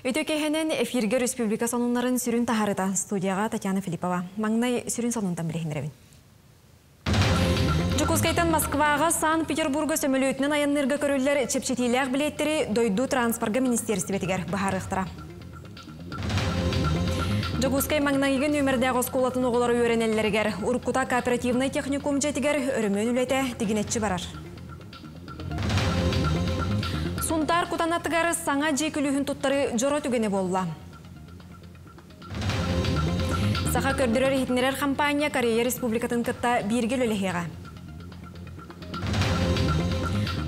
Өтө кехенен эфирге республика сонунларын сүрін тахарыта студияға Татьяна Филиппова. Маңнай сүрін сонунтан білехіндеребін. Жукускайтан Москваға Санкт-Петербурга сөмөлөтінен аяннырға көрілер чепчетилер билеттері дойду транспорга министерстветігер бұхарықтыра. Жогускай маңнайығы нөмірдегі сколатын оғылары өренеллергер Уркута кооперативный техникум жетігер өрімен үлеті дегенетші барар. Сунтар кутанаттыгар саңа жекілігін тұттары жоро түгені болла. Саха көрдірер хитнерер компания Корея Республикатын кытта биргел өлехеға.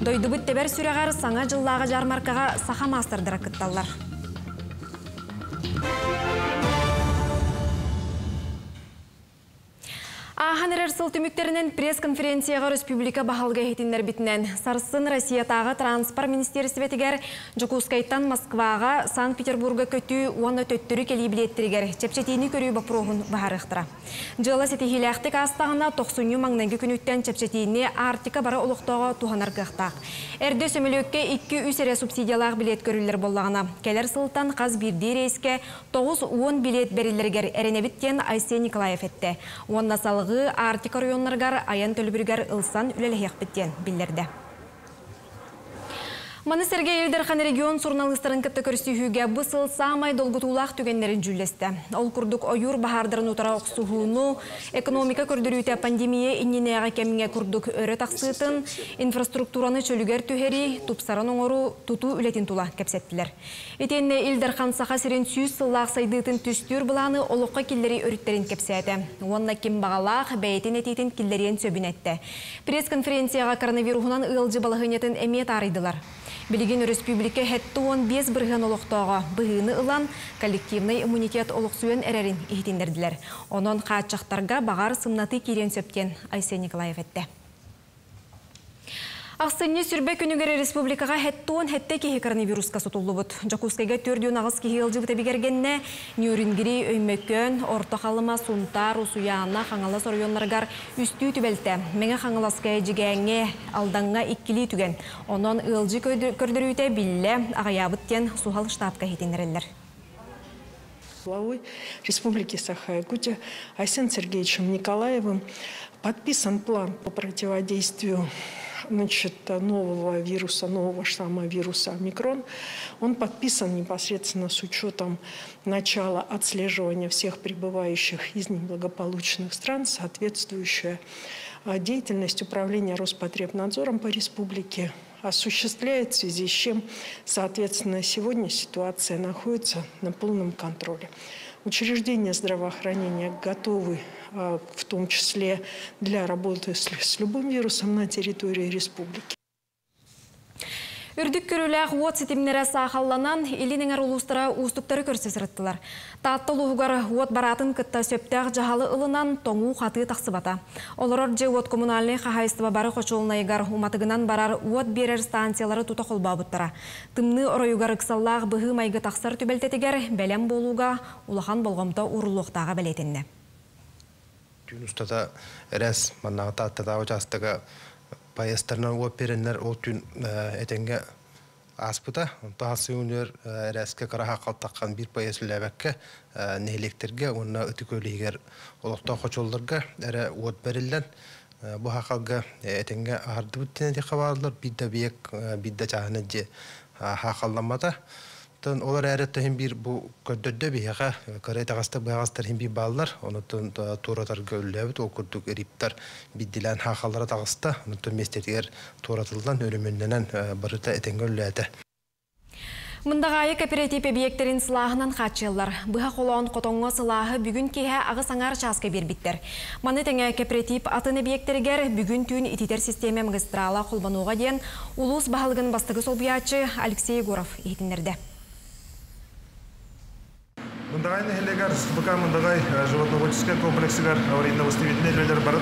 Дойдубыт тебер сүрәғар саңа жыллағы жармаркаға саха мастырдыра кытталлар. Сыл түміктерінен пресс-конференцияға республика бағалға етіндер бітінен. Сарсын Россиятағы транспорт министерстветігер Жокускайттан Москваға, Санкт-Петербурга көті оны төттірі келі білеттерігер. Чепчетейіні көрі бапырогын бағарықтыра. Жылы сетихиләқтік астағына 90 маңнанғы күніттен чепчетейіні артика бара ұлықтауға туғанар қықтақ. Әрді сөмілөкке 2-3 субсидиялақ билет. Келер сылтан қаз бірді рейске 9-10 билет районларгар аян төлбүргер ылсан үлелехек біттен білдерді. Маны Сергей Елдерхан регион журналистерин кітті көрсүйіге бұсыл самай долгутулақ түгенлерін жүлесті. Ол күрдік ойур бахардырын утара оқсуғуыну, экономика көрдірүйті пандемия инненеға кеміңе күрдік өрі тақсытын, инфраструктураны чөлігер түхері, тупсаран оңыру туту үлетін тула кәпсеттілер. Етенне Елдерхан саха сирен сүйіз сыллақ сайдытын түстүр бұланы олыққа келлері өріттерін кәпсәді. Онна кем бағалақ бәйтін ететін келлерен сөбін әтті. Пресс-конференцияға коронавирусынан ылжы балығынетін әмет арыдылар. Билигин республика хетті он бес бірген олықтауға бұғыны ылан коллективный иммунитет олықсуен әрерін ехетіндерділер. Онын қатшақтарға бағар сымнаты керен сөптен Айсен Николаев әтті. Ақсынне сүрбе күнігері республикаға хәттуын хәтті кеге коронавируска сутулы бұд. Жакускайға төрден ағыз кеге ылжы бұта бігергенне Нюрингери өймөкөн, орта қалыма, сунтар, усуяна, қаңала сорыйонларғар үсті түбәлті. Меңе қаңаласкай жігәңе алданға иккілі түген. Онын ылжы көрдірүйте білі ағаябыттен сухал штабқа хетенерелер. главой Республики Саха-Якутия Айсен Сергеевичем Николаевым подписан план по противодействию значит, нового вируса, нового штамма вируса омикрон. Он подписан непосредственно с учетом начала отслеживания всех прибывающих из неблагополучных стран, соответствующая деятельность управления Роспотребнадзором по республике осуществляет, в связи с чем, соответственно, сегодня ситуация находится на полном контроле. Учреждения здравоохранения готовы, в том числе для работы с любым вирусом на территории республики. Үрдік көріләқ от сетімнері сақалланан илініңер ұлыстыра ұстыптары көрсесіріттілер. Таттыл ұғығар от баратын кітті сөптәқ жағалы ылынан тоңу қаты тақсыбата. Оларыр же от коммунальный қағайыстыва бары қочуылнайығар уматығынан барар от берер станциялары тута қолба бұттыра. Тымны оройығар ұқсаллақ бұғы майғы тақсар түбелтетігер бәлем болуға улахан болғамта ұрылуқтаға таттыдағы поезддарынан опереннер ол түн этенге аспыта. Тахасы үнер рәске караха калтаккан бир поезд ләбәккә нехлектерге онна үтүкөлигер олокта хочолларга эре от берилден бу хакалга этенге арды бүттене ди хабарлар бидде биек бидде чахны же хакалламата Тон олар әрәтті хем бир бу көддөддө бияга корей тагыста багастар хем бир баллар онутун туратар гөлләбит ол күрдүк эриптар биддилен хахаллара тагыста онутун местетигер туратылдан өлүмүннен барыта этенгөлләте Мындағайы кооператив объектерин сылағынан қатшылар. Бұға қолуан қотонға сылағы бүгін кейе ағы саңар часқа бербіттер. Маны тәңе кооператив атын объектергер бүгін түйін ититер системе магистрала қолбануға ден улус бағалығын бастығы сол Алексей Егоров етіндерді. Мындагай нехелегер республика мындагай животноводческий комплексигер аварийно восстановительный жерлер бары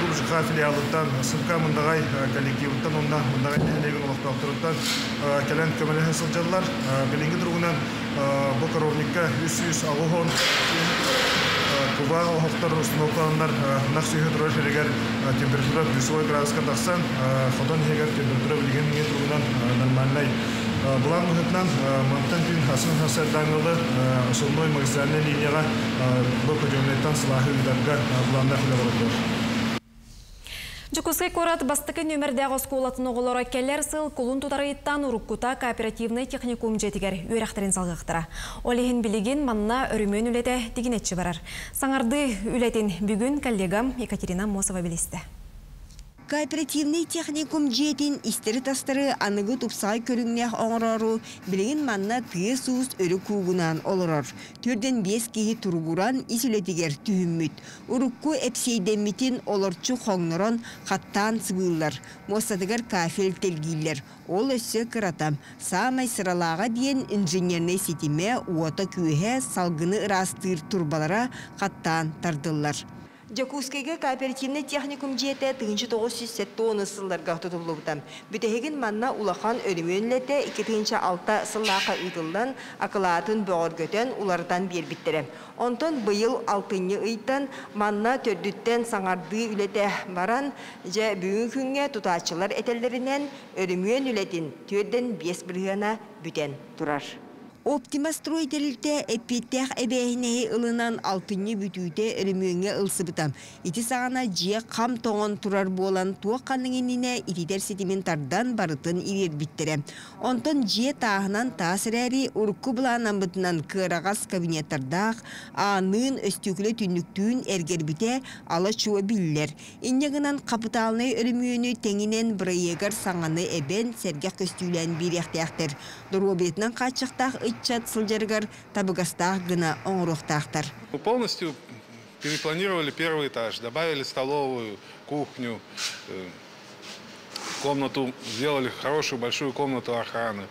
гуржука филиалыттан сыбка мындагай коллективыттан онда мындагай нехелеген олоктоктуруттан келен көмөлөһө сылжаллар билиңе тургунан бу коровникка үс үс агухон куба туан охтор установкаландар нах сүйе турар шерегер температура плюсовой градуска тахсан ходон хегер температура билген ме тургунан нормальный Булан мұхытнан мантан түн хасын хасар даңылы основной магистральный линияға бұл көжемлеттен сылахы үйдарға бұланда хүлі Жукускай корат бастықы нөмірдегі сколатын оғылары келер сыл кулун тутарыйттан уруккута кооперативный техникум жетігер үйрәқтерін салғықтыра. Олеген білеген манна өрімен үлеті дегенетші барар. Саңарды үлетін бүгін коллегам Екатерина Мосова білесті. Кооперативный техникум жетин истери тастары аныгы тупсай көрүңнех оңорору билигин манна тыы суус өрү куугунан олорор. Төрден бес киһи тургуран исүлетигер түһүммүт. Урукку эпсейдеммитин олорчу хоңнорон хаттаан сыбыыллар. Мостатыгар кафел телгииллер. Ол өссө кыратам. Самай сыралаға диен инженерный сетиме уота күйе салгыны ырастыр турбалара хаттаан тардыллар. Жакускайга кооперативный техникум жете тыгынчы тоғыз сүз сетті оны сылларға тұтылыбытам. Бүтехеген манна улахан өрімөнлете 2006 сыллақа ұйтылдан акылатын бөғір көтен улардан бербіттірі. Онтон бұйыл алтынны ұйттан манна төрдүттен саңарды үлете баран жа бүгін күнге тұтачылар этеллерінен өрімөн үлетін төрден бес біргана бүтен тұрар. Оптима строителилте эппиттех эбэхинеhi ылынан алтынны бүтүүте өрүмүңө ылсыбытам. Ити сағана жие қам тоңон турар болан туа каныңинине итидер сетиментардан барытын ирер биттере. Онтон жие тағынан тасырәри урку буланан бытынан кырагас кабинеттардах анын өстүклө түннүктүүн эргербите ала чуа биллер. Иннегынан капиталны өрүмүөнү теңинен бырыегар саңаны эбен сергек көстүүлен бирехтяхтер. Дурубетнан качыктах ытчат сылжаргар табыгастах гына оңрухтахтар. Мы полностью перепланировали первый этаж, добавили столовую, кухню, э, комнату, сделали хорошую большую комнату охраны.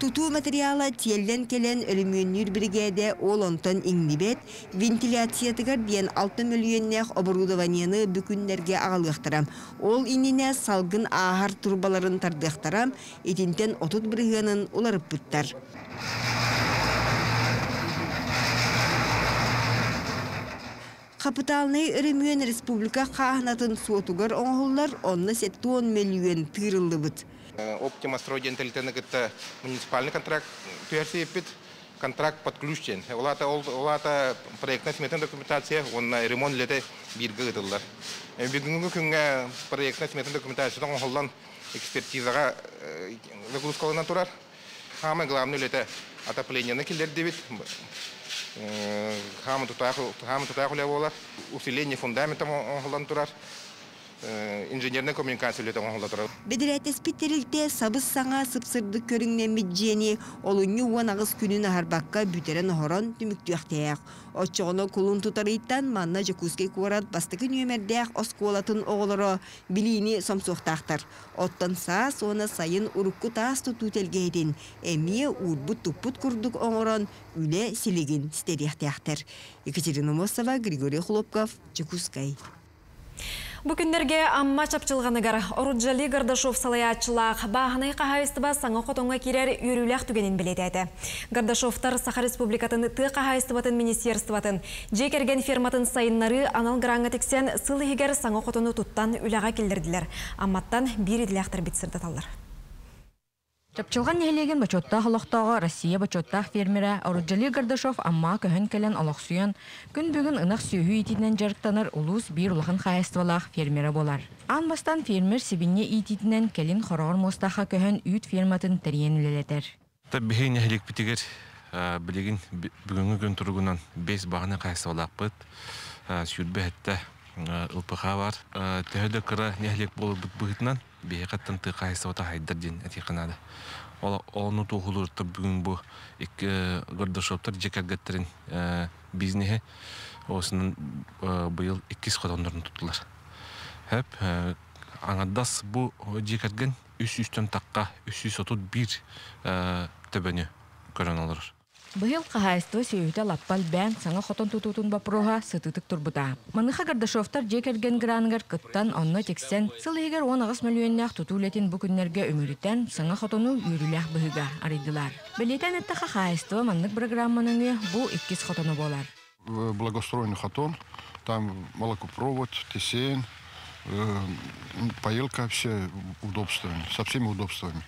Туту материала тиелден келен өлүмүннүр бригада ол онтон иңнибет вентиляциятыгар диен 6 миллионнех оборудованияны бүкүннерге агалыктырам. Ол инине салгын ахар турбаларын тардыктарам, этинтен отут бриганын уларып буттар. Капиталный өрүмүн республика каахнатын суотугар оңоллар онна 10 миллион тырылды быт. Оптима стройден телтені кітті муниципальный контракт түйерсейппіт, контракт подключен. Олата, олата проектна сметен документация, онна ремонт лете биргі ғытылар. Бүгінгі күнге проектна сметен документациядан оңолдан экспертизаға загрузкалынан тұрар. Хама главный лете отоплениені келдер дебит. Хама тұтақылы болар. Усиление фундаментом оңолдан тұрар инженерный коммуникация лете оңолда тұрар. Бедірәтес питтерилте сабыз саңа сыпсырды көріңнен меджені олуңы уан ағыз күнін ахарбаққа бүтерен хорон түміктіяқтаяқ. Отчоғыны кулун тутарыйттан манна жакускай куарат бастықы нөмердәқ осколатын оғылыры билини сомсуқтақтар. Оттан са соны сайын урукку таас туту телгейдин. Әмие урбут туппут курдук оңырон үле силигин стерияқтаяқтар. Екатерина Мосова, Григорий Хлопков, Жакускай. Бүкіндерге амма чапчылғаныгар Оруджали Гардашов салаячылақ бағынай қағайыстыба саңа қотонға керер үйріләқ түгенін білетеді. Гардашовтар Саха Республикатын ты қағайыстыбатын министерстватын жекерген ферматын сайыннары анал тексен сылы егер саңа қотоны тұттан үләға келдірділер. Амматтан бір. Чапчылған нехелеген бачотта холоқтағы Россия бачоттақ фермері Оруджали Гардашов амма көһін кәлен олақсуян күн бүгін ынық сүйі итінен жарықтаныр улус бір улахын қайыстывалақ фермері болар. Ан бастан фермер сибинне ититінен кәлін хорағыр мостаға көһін үйт ферматын тәрген үлелетер. Таббихи нехелек битигер билигин бүгүнгү күн тургунан бес багына кайсыбалак быт сүйүрбе хетте ылпыха бар төһөдө кыра нехелек болуп быгытынан бейқаттан ты кайсыбата хайдар ден атиканады onu туһулурта бүгүн бу ик гордошоптор жекергеттерин бизнеси осунун быйыл иккис котондорун туттулар хеп аңадас бу жекерген үс үстөн такка үс үс отут бир төбөнү алыр Быйыл қағайысты сөйіті лаппал бән саңа хотон тутутун бапроға сытытык турбута. Маныха Гардашовтар жекерген граныгар кыттан онно тексен сыл егер 19 миллионнақ тутулетін бүкіннерге өмірітен саңа хотону үйрілях быһыга арыдылар. Білетен әтті қағайысты маннык программаның бұ иккис хотону болар. э, благоустроенный хатон, там молокопровод, тесен, э, поилка, все удобствами, со всеми удобствами.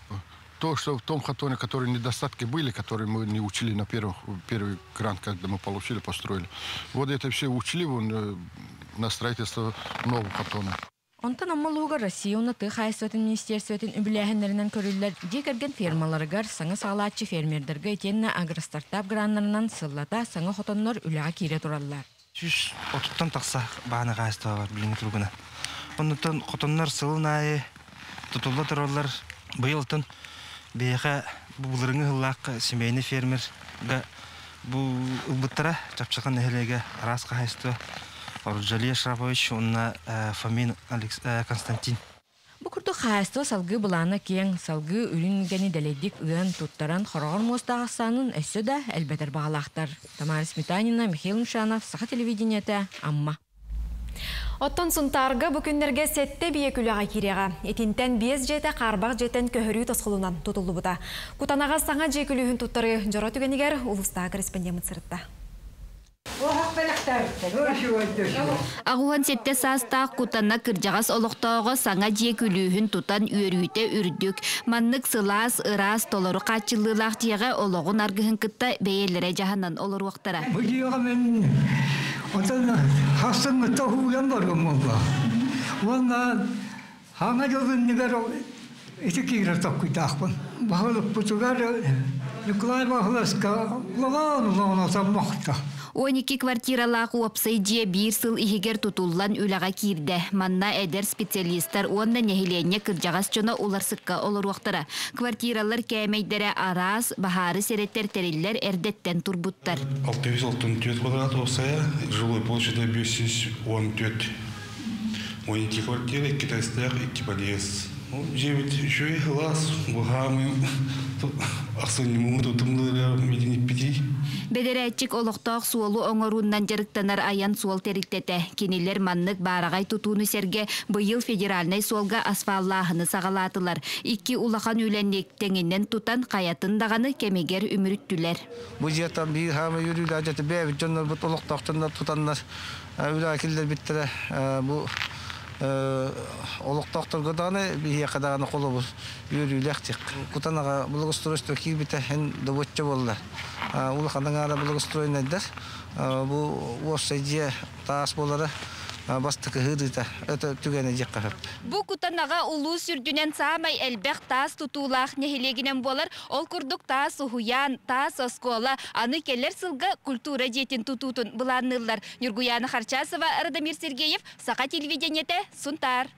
То, что в том хатоне, которые недостатки были, которые мы не учили на первый, первый грант, когда мы получили, построили. Вот это все учли вон, э, на строительство нового хатона. Онтан аммалууга Россия унаты хайсуатын министерствуетін үбіләхінлерінен көрілер декерген фермаларыгар саңа сағалатчы фермердерге етенна агростартап граннарынан сыллата саңа хотоннор үләға кире тураллар. Жүз отуттан тақса бағаны қайыстыға бар біліңі тұргына. Оннықтан қотоннар сылын айы тұтылы тұралар бұйылтын бейға бұлырыңы ғылақ семейні фермерға бұл ұлбыттара чапчақан әхілеге арас қайысты Орджалия Шрапович, онна Фомин Алекс Константин. Бу курду хайсто салгы булана кең салгы үрүнгени деледик ыан туттаран хорогор мостагасанын өссө да элбетер багалактар. Тамара Сметанина, Михаил Мшанов, Саха телевидениете, Амма. Оттон сунтарга бүкүндерге сетте бие күліға киреға. Этинтен биес жете қарбақ жетен көхірі тосқылынан тұтылды бұта. Кутанаға саңа же күлігін туттары жора түгенігер ұлыста корреспондент сырытта. Агухан сетте састақ кутанна кыржағас олықтауғы саңа же күлүүхін тутан үйөрүйте үрдік. Маннык сылас, ырас, толору қачылылақ жеға олығын аргыхын кытта бейелері жаханан олар уақтара. 어떤 학생은 또 후련거리고 뭔가 뭔가 항아리 없는 내가로 이렇게 일었다고 있다. 뭐 하고 부족하려 Николай Бахласка лаған лағана саммақта. 12 квартиралақ уапсай же бир сыл ихигер тутуллан үлаға кирде. Манна эдер специалисттар онна нехиленне кыржағас жона олар сыққа олар уақтара. Квартиралар кәмейдері арас, бахары сереттер териллер эрдеттен турбуттар. 664 квадрат осая, жилой площадь 514. 12 квартиры, китайстар, 2 подъезд. 9 еще и глаз, ақсынымы тұтымдылар. Бедерәтчик олықтақ суолу оңоруннан жарықтанар аян суол теріктеті. Кенелер маннык барағай тутуыны серге бұйыл федеральный суолга асфаллахыны сағалатылар. Икки улахан үленнек теңінен тутан қаятын дағаны кемегер үміріттілер. Бұл жеттен бір хамы үрілі әжеті бәбі жонлар бұт олықтақтындар тұтанлар. Үлі әкелдер біттірі бұл олық доктор годаны бие кадаганы колу бу үйрүлек тик кутанага благоустройство кибите хен добоччо болду. Ул ханаңара благоустроенедер бу осеже таас болары. Бастыкы хыдыта это түгене жеккахып Бу кутанаға улуу сүрдүнен саамай элбек таас тутуулаах нехилегинен болар. Ол курдук таас ухуян таас оскола. Аны келер сылга культура жетин тутуутун буланнылар Нюргуяна Харчасова Радамир Сергеев Сака телевидениете Сунтар.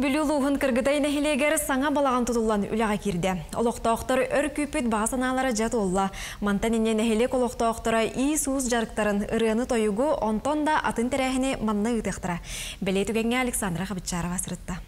Бүлілуғын кіргітай нәхилегер саңа балаған тұтылан үліға кирді. Олықтауқтары өр күпіт бағасаналары жат олла. Мантан ине нәхилек олықтауқтары и суыз жарықтарын ырыны тойугу онтон да атын тәрәхіне манны ұтықтыра. Бәлей түгенге Александра Хабитчарова сырытта.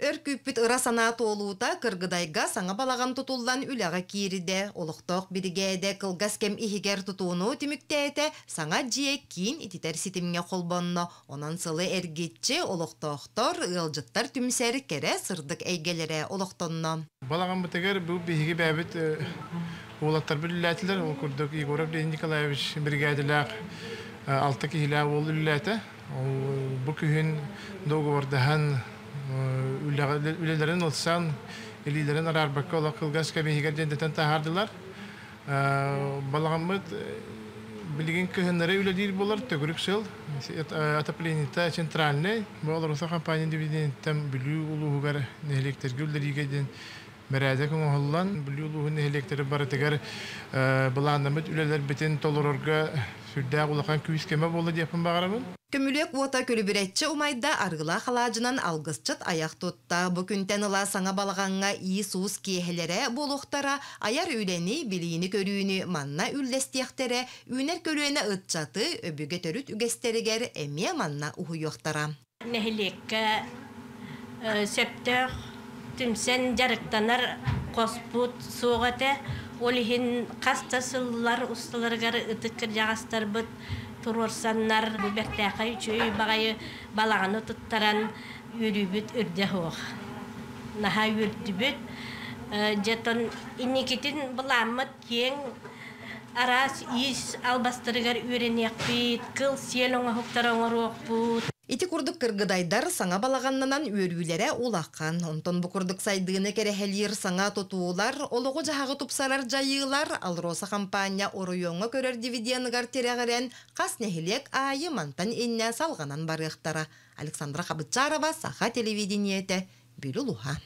Өр күппіт ыра санаа тоолуута кыргыдайга саңа балаган тутуллан үләға кириде, олықтоқ биригеде кылгас кем ихигер тутууну тимүктээте саңа жие кийин ититер ситимге холбонно. Онан сылы эргитчи олықтоқтор ылжыттар түмсер кере сырдык эйгелере олықтонно. Балаган бітігер бұл биһиги бәбіт олаттар бүліләтілер, ол күрдік Егоров Леонид Николаевич бригадилақ алты кихилә ол үліләті. Бұл күхін договордахан үлелерин олсан илилерин арарбакка ола кылгас кабихигер жендетен тахардылар балагаммыт билигин кыһыннары үлелир болар төгүрүк сыл отопленита центральный болар уса компания дивидендтен бүлүү улуугар нехелектерге үлелигеден Бәрәдә күң оһыллан бүлүү улуһун нехелектери барытыгар былааннамыт үлелер битен толорорга сүрдә улахан күз кеме болду диэпин багарабын Көмүлек уота көлүбүрәтче умайда аргыла халажынан алгысчыт аяк тутта. Бу күнтен ыла саңа балаганга ии суус киехелере болуқтара, аяр үлени билиини көрүүнү манна үлдестияктере, үнер көрүүнө ытчаты өбүгө төрүт үгестеригер эмие манна ухуйуктара. Нехилекке септер түмсен жарыктанар коспут сугате, олихин кастасыллар усталаргар ытыккыр жагастар быт турорсаннар бәктәқә үчөй багай балаганы туттаран үрүбүт үрдә хох. Наха үрдүбүт жетон инникитин буламыт кең арас ис албастырыгар үйренекпит кыл сел оңа хуктар оңоруокпут Ити курдук кыргыдайдар саңа балаганнанан үйөрүүлере улаккан. Онтон бу курдук сайдыгыны керехелир саңа тотуулар, ологу жахагы тупсалар жайыылар, алроса компания оруйоңа көрөр дивидендыгар терегерен кас нехилек айы мантан инне салганан барыктара. Александра Хабычарова, Саха телевидениете, Бүлүлуха.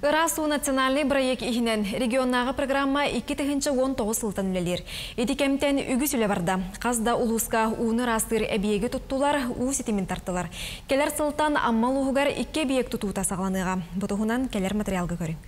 Ырасу национальный проект ихинен регионнағы программа 2-19 сылтын үлелер. Едикемтен үгіс үлі барда. Қазда улуска уны растыр әбиеге тұттулар, у сетимен тартылар. Келер сылтан аммал уғығар 2 биек тұтуыта сағланыға. Бұтығынан келер материалғы көрің.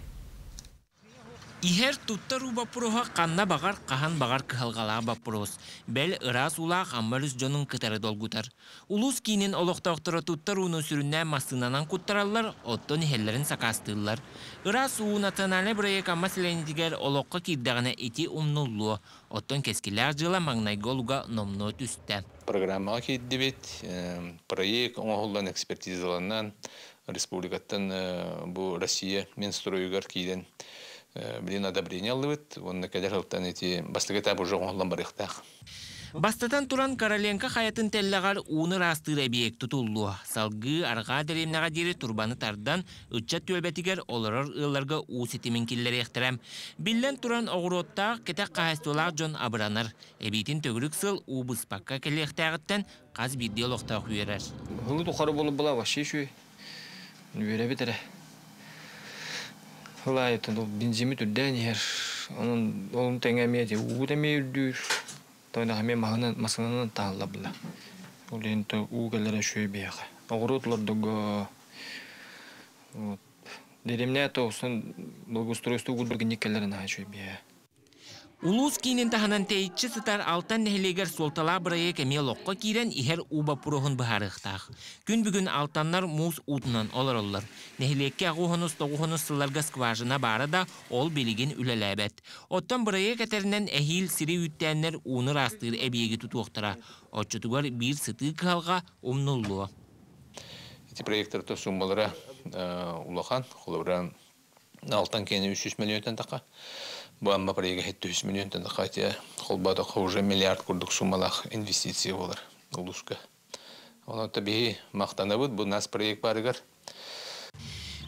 Ихер туттар баппуруха қанна бағар қахан бағар кыхалғала баппурус. Бәл ырас улақ аммарыз жонун кытары долгутар. Улус кейінен олықтауқтыра туттар уны сүріннә масынанан куттаралар, оттон ихеллерін сақастылар. Ырас уу национальный проект амма сіленетігер олыққа кирдағына ити умнуллу. Оттон кескілер жыла маңнайголуға номно түсті. программаға кейді бет проект оңғолдан экспертизаланан республикаттан бұл Россия мен кейден билин одобрение алыбыт онна кедер хылтан эти бастыгы табы жоқ оңғолдан барықтақ Бастатан туран Короленко хаятын теллағар уны растыр объект тұтулу. Салғы арға дәремнаға дері турбаны тардан үтчат төлбәтігер оларар ыларға усетімен келлері ектірем. Биллен туран оғыроттақ кетек қағыстолақ жон абыранар. Эбитин төгірік сыл убыспаққа келі ектағыттан қаз бірде олықтақ үйерер. Хылы тұқары болып бұла ваше шүй. Үйере бітірі. Хылай тұнды бензимі түрден ер. Onun onun tengemiyeti u demeydir. Тойна хаме махана масанан таалла бла. Олен то угалара шөй бияга. Огырутлар дого вот Деремне то сон благоустройство гудбургин никелерин ха шөй бия. Улус кейнен таханан тейчі сытар алтан нәхелегер солтала бұрайы кәме лоққа кирен ихер уба пұрығын бұхарықтақ. Күн бүгін алтаннар муз утынан олар олар. Нәхелекке ағуғыныз тоғуғыныз сылларға скважына бары да ол белеген үләләбәт. Оттан бұрайы кәтерінен әхил сири үттәннер уны растыр әбиеге тұтуқтыра. Отчытуғар бір сыты қалға умнуллуа. Эти проекттар то суммалара улахан, холобран алтан кені 300 миллион тақа. Бу амма хетті 100 миллион тен хатя холбада уже миллиард курдук суммалах инвестиция болар улуска. Оны таби мақтанабыт бу нас проект барыгар.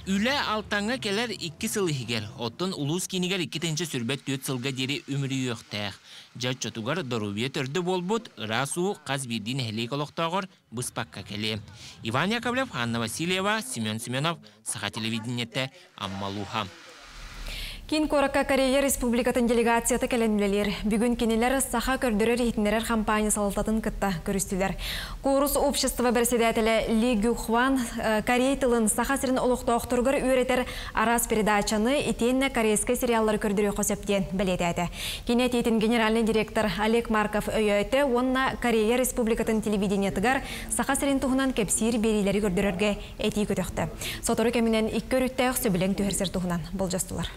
Үлә алтаңа келер икки сыл ихигер. Оттон улус кинигер икки тенче сүрбет төт сылга дери өмірі йоқтақ. Жат чотугар дорубия төрді болбут, расу хелек олықтағыр бұспаққа келе. Иван Яковлев, Анна Васильева, Семен Семенов, Саха телевидениетте Аммалуха. Кин Коракка Корея Республикатын делегацияты кәләнмелер. Бүгін кенелер саха көрдірер хитнерер компания салататын кытта көрістілер. Курус общество председателя Ли Гюхван Корей тылын саха сирин олықтауқтырғыр үйретер арас передачаны итенне корейский сериаллар көрдірі қосептен білетеді. Кенет етін генеральный директор Олег Марков өйеті, онна Корея Республикатын телевидениетігар саха сирин туғынан кепсир берилері көрдірерге әти көтіқті. Соторы кемінен иккі өріттәқ сөбілен түйірсер туғынан бұл жастылар.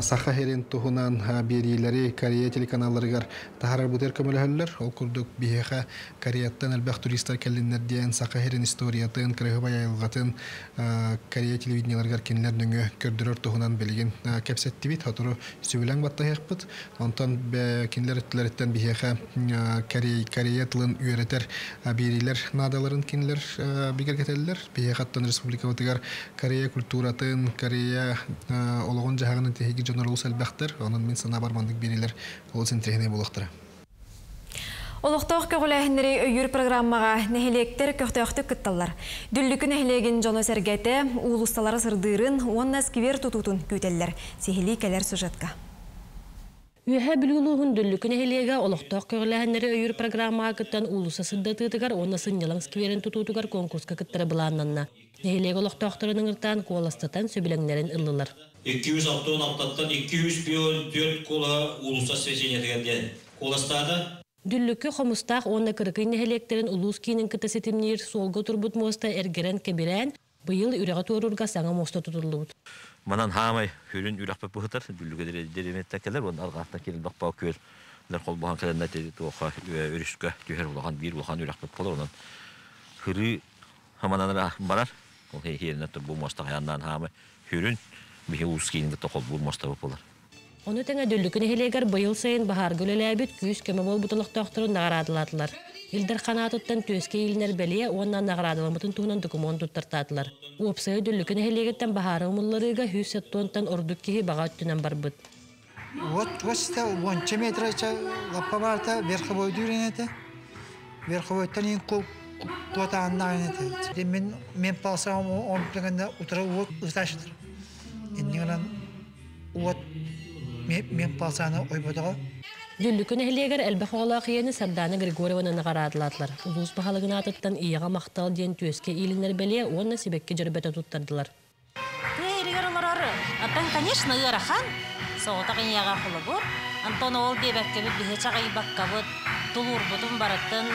Саха херен тухунан берилери Корея телеканалларыгар тахарар бутер көмөлөһөллөр. Ол курдук биһеха Кореяттан албах туристтар келлиннер диэн Саха херен историятын, кырыгы айылгатын Корея телевиденияларыгар кинилер нөңө көрдөрөр тухунан белген кепсетти бит хатуру сүбүләң батта хекпит. Онтан бе кинилер өттүләреттен биһеха Корея тылын үйрәтер берилер надаларын кинилер бигер кетеллер. Биһехаттан республика батыгар Корея культуратын, Корея ологон жаһагын теһиги жонор улус онун мен сана бармандык берилер ол сентрехне булактыра. Олықтақ көгіләхінері өйір программаға нәхелектер көқтөқты күтталар. Дүллікі нәхелеген жоны сәргәті, улысталары сырдырын, онна сквер тұтутын көтелер. Сехили кәлер сюжетка. Үйәһә білуылуғын дүллікі нәхелеге олықтақ көгіләхінері өйір программаға күттен улуса сырдатытыгар, онна сынялың скверін тұтутыгар конкурска күттірі бұланнанна. Нәхелеге олықтақтырының ыртан қоластатан сөбілеңнерін ылылар. 206 аптаттан 200 бион 4 кола улуса свечениятыгерден коластады Дүллүккө хомустах онна кырыкын нехелектерин улус кийинин кыта сетимнир солго турбут моста эргерен кебирен быйыл үрәгә турурга саңа моста тутулубут. Манан хамай хүрүн үрәкпе бухтар дүллүгө дереметте келер он алгатта кел бакпа көл. Лер кол бахан келенде теди тоха үрүшкө түһер булган бир булган үрәкпе болор онан. Хыры хаманан барар. Ол хейерне бу моста яндан хамай хүрүн бихе кыта кол бу моста болор. Оны тәңә дөллүкіне хелегер быйыл сайын бахар гүлеләбит күз көмі бол бұтылықтақтырын нағарадыладылар. Илдер қанатыттан төске илнер бәлие оннан нағарадыламытын туынан документ туттартатылар. Уопсайы дөллүкіне хелегеттен бахары умылларыга хүс сеттуонтан ордук кихи баға өттінен барбыт. Вот, вот сте вонча метрача лаппа барта верховой дюренете. Верховой танин ку куата аннагенете. Мен мен палсам он плегенде утра вот усташыдыр. Инниган вот мен мен палсаны ойбодого. Дүллүкүн эхлегер элбэх оголаахыйаны Сардана Григорьевна нагарадылатлар. Улус бахалыгын атыттан мактал диэн төске сибекке жөрбөтө туттардылар. Тээригер олорор, аттан, конечно, құлы бұр. Антон ол дебәккебі біхе чағай баққабыт, тұлур бұтын баратын,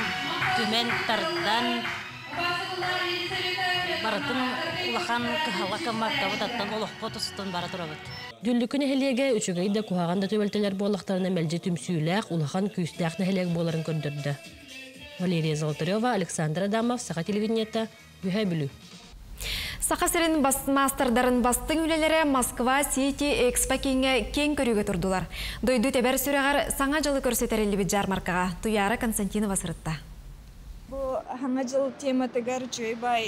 түмен тардан, баратын улахан кыхала кыммаккабыт аттан олықпы тұстын бара тұрабыт. Дүллүкүн эхлеге үчүгейде кухаганда төбөлтелер боллактарына мэлже түмсүүлээх улахан күүстээхна хелег боларын көрдөрдө. Валерия Золотарева, Александр Адамов, Саха телевидениета, Бүхэ Бүлү. Сақасырын бас, мастардарын бастың үлелері Москва Сити Экспо кеңе кен көріге тұрдылар. Дойду тебер сүрәғар саңа жылы көрсетерелі бі жармаркаға. Туяра Константинова сырытта. Бу хаңа жыл тематыгар жөй бай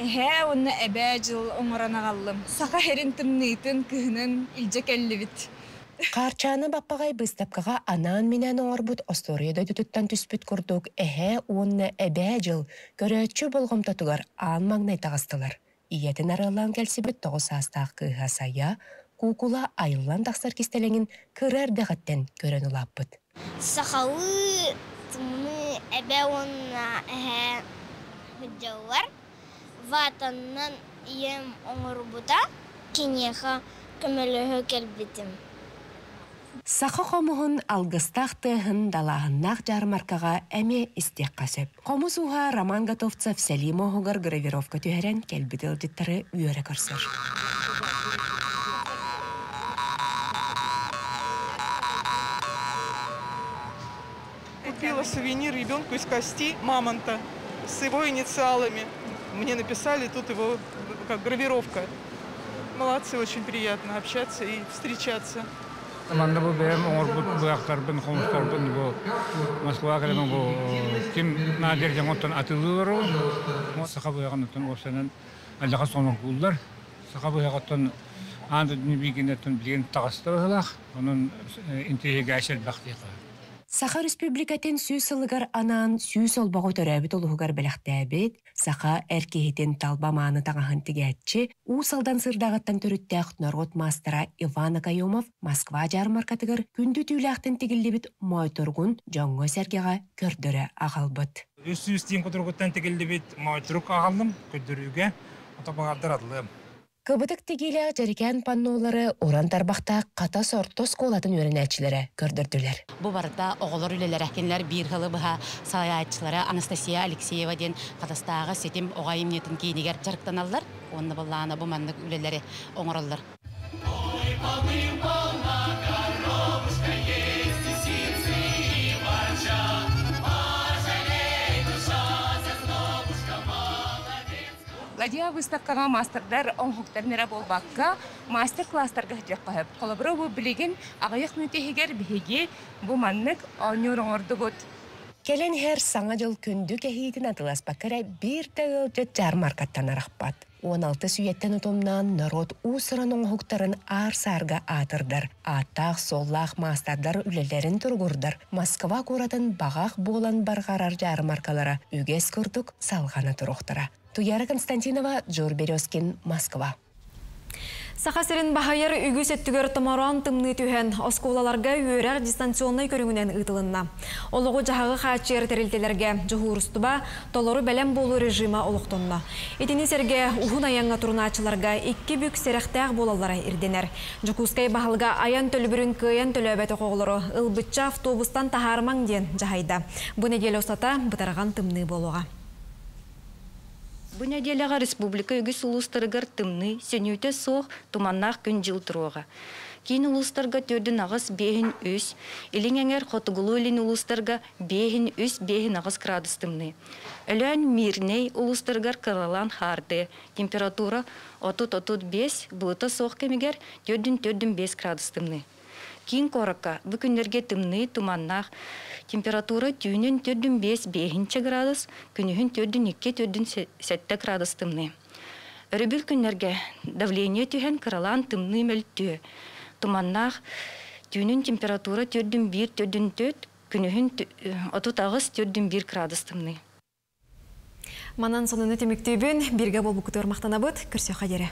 эһэ онна эбэ жыл оңоранагаллым. Сака херин тымнытын кыһынын илже келлибит. Қарчаны баппағай быстапқаға анан менен оңорбут осторияда түтіттен түспүт курдук эһэ уонна эбэ жыл көрөтчү болгомтатугар аан магнай тагыстылар. Иетин арылан келсибит тоғыз астақ кыыха сая, кукула айыллан тақсар дәғаттен улаппыт. Сахалы онна эһэ хүджауар ватаннан ием оңорбута кинеха көмөлөһө келбитим. Сақы қомуғын алғыстақ тыһын далаһыннақ жармаркаға әме істек қасып. Қомус уға Роман Готовцев Сәлим оғығыр гравировка түйәрен кәлбіді ұлдеттары үйері көрсір. подарила сувенир ребенку из кости мамонта с его инициалами. Мне написали тут его как гравировка. Молодцы, очень приятно общаться и встречаться. Манда бу бем ор бу яктар бен хомстар бен бу Москва кален бу ким надир жанготтан атылдыру. Саха бу ягандан осенен алга сонор булдар. Саха бу ягандан анды дүнү бигинеттен билген тагастырылах. Анын интеграция бактыга. Саха республикатын сүүс ылыгар анан сүүс олбоҕу төрөбүт олуһугар белэхтээбит, саха эркиһитин талба мааны таҥаһын тигээччи, уу салдан сырдаагаттан төрүттээх норгот мастера Ивана Каюмов Москва жармаркатыгар күндү түүлээхтен тигиллибит мойторгун жоңго сергега көрдөрө агалбыт. Үс-үс тиң кутургуттан тигилдибит мойторук агалдым, көдөрүүгө отабагардыр адлым. Кыбытык тигиле жарикен паннулары уран тарбақта қата сортос колатын өрінәчілері көрдірділер. Бу барда оголор үлелер әкенлер бир хылы быха саячылары Анастасия Алексеева ден катастагы сетим огайым нетін кейнигер жарыктаналар. Онны булланы бу маннык үлелери Ладья выставкага мастердар оңхуктар нера болбакка мастер-класстарга хыжак кахып. Колобро бу билеген агаяк мүтехигер биһиги бу маннык оңюр оңордугут. Келен хер саңа жыл күндү кехиитин атылас бакара бир тагылжы жармаркаттан арахпат. 16 сүйеттен утумнан народ усыран оңхуктарын ар сарга атырдар. Аттақ, соллақ мастардар үлелерин тургурдар. Москва куратын бағақ болан барғарар жармаркалара үгес күрдік салғаны туруқтара. Туяра Константинова, Джур Березкин, Москва. Сақасырын бахайыр үгіз өттігер томаран тымны түйен осколаларға үйерәқ дистанционный көріңінен ұтылынна. Олығы жағағы қачер тәрілтелерге жұғырыстыба толору бәлем болу режима олықтынна. Етіні серге ұғын аяңға турначыларға ikki бүк серәқтәғ болалары ирденер. Жүкускай бағылға аян төлбірін көйен төлөбәті қоғылыры ұлбытча автобустан тахармаң ден жағайда. Бұл неделі осата бұтарған тымны болуға. Бу неделяга республика үгіс улустарыгар тымны, сөнүйте соқ туманнақ күн жыл тұруға. Кейін улустарга төрдін ағыз бейін үс, илин әңер хотугулу илин улустарга бейін үс бейін ағыз мирней улустаргар кыралан харды. Температура 30-35, бұлыта соқ кемегер төрдін төрдін 5 градус. Кин коракка бу күннерге тымны туманнах температура түйүнүн төрдүн бес бехинче градус, күнүхүн төрдүн икке төрдүн сетте градус тымны. Өрүбүл күннерге давление түһен кыралан тымны мөлтү. Туманнах түйүнүн температура төрдүн бир төрдүн төт, күнүхүн отут агыс төрдүн бир градус тымны. Манан сонуны темектебін, бірге бол бұқыты ормақтанабыд, күрсе қадері.